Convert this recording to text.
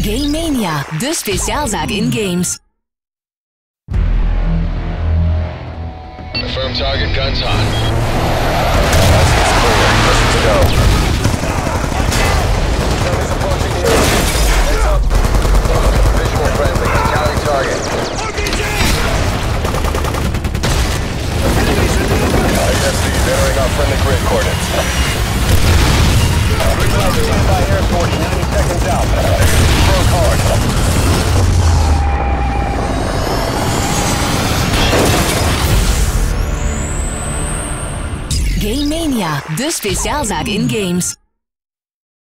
Game Mania, de speciaalzaak in games. Confirm target guns hot. Let's go. Enemies approaching the area. Heads up. Visual friendly. Counting target. IFC entering our friendly grid coordinates. Game Mania, de speciaalzaak in games.